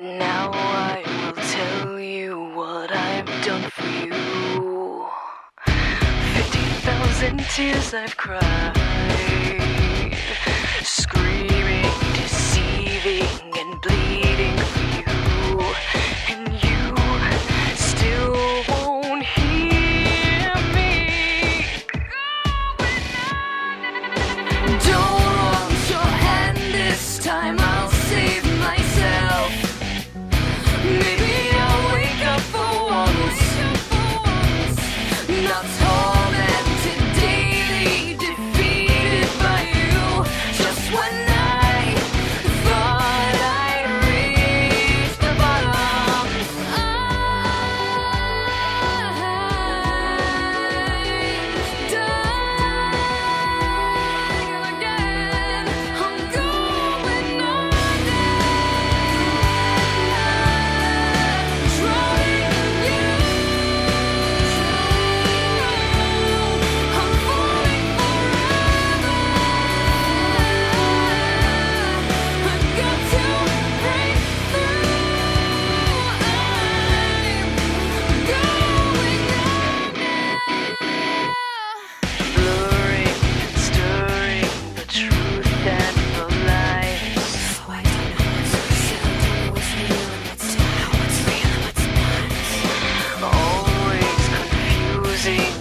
Now I will tell you what I've done for you. Fifteen thousand tears I've cried, screaming, deceiving, and bleeding for you, and you still won't hear me going on. Don't see.